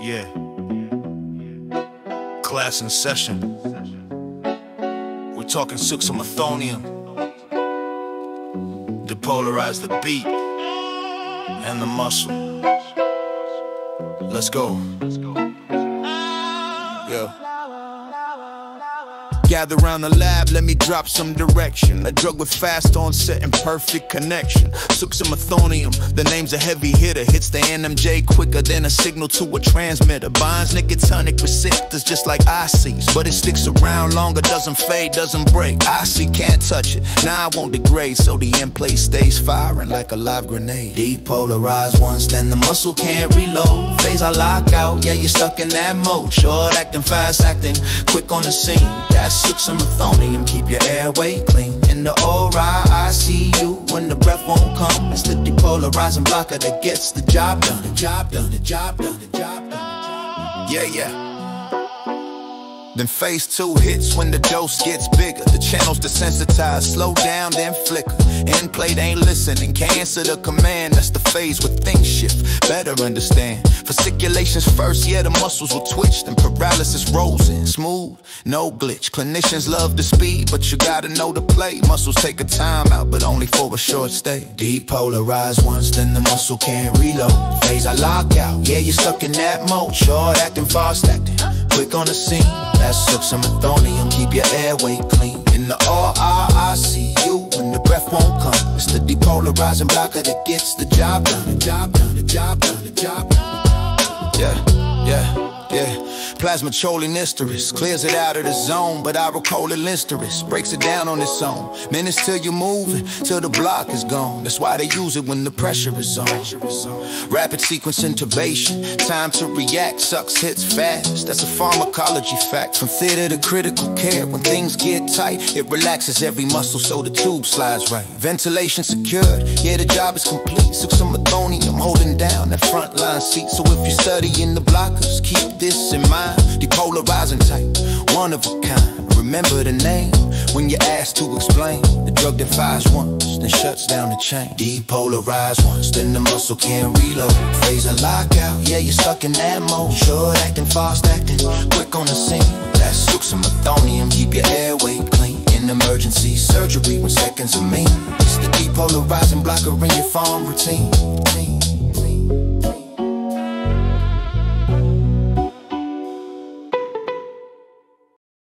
Yeah. Class in session. We're talking suxamethonium. Depolarize the beat and the muscle. Let's go. Yeah. Gather around the lab, let me drop some direction. A drug with fast onset and perfect connection. Suxamethonium, the name's a heavy hitter. Hits the NMJ quicker than a signal to a transmitter. Binds nicotinic receptors just like ICs. But it sticks around longer, doesn't fade, doesn't break. IC can't touch it, now I won't degrade. So the end plate stays firing like a live grenade. Depolarize once, then the muscle can't reload. Phase I lock out, yeah, you're stuck in that mode. Short acting, fast acting, quick on the scene. That's suxamethonium, keep your airway clean. In the ORI, I see you when the breath won't come. It's the depolarizing blocker that gets the job done. The job done, the job done, the job done. Yeah, yeah. Then phase two hits when the dose gets bigger. The channels desensitize, slow down, then flicker. End plate ain't listening, can't the command. That's the phase where things shift. Better understand. Fasciculations first, yeah, the muscles will twitch. Then paralysis rolls in, smooth, no glitch. Clinicians love the speed, but you gotta know the play. Muscles take a time out, but only for a short stay. Depolarize once, then the muscle can't reload. Phase I lock out, yeah, you're stuck in that mode. Short acting, fast acting, quick on the scene. That's suxamethonium, keep your airway clean. In the R-I-C-U, when the breath won't come. It's the depolarizing blocker that gets the job done. The job done, the job done, the job done. Yeah, yeah. Yeah, plasma cholinesterase clears it out of the zone, but irocholinesterase breaks it down on its own. Minutes till you're moving, till the block is gone. That's why they use it when the pressure is on. Rapid sequence intubation, time to react, Sux hits fast. That's a pharmacology fact. From theater to critical care, when things get tight, it relaxes every muscle so the tube slides right. Ventilation secured, yeah, the job is complete. Suxamethonium that front line seat. So if you're studying the blockers, keep this in mind. Depolarizing type, one of a kind. Remember the name when you're asked to explain. The drug fires once, then shuts down the chain. Depolarize once, then the muscle can't reload. Phase a lockout, yeah, you're stuck in that mode. Short acting, fast acting, quick on the scene. That's suxamethonium, keep your airway clean. In emergency surgery when seconds are mean. It's the depolarizing blocker in your pharm routine.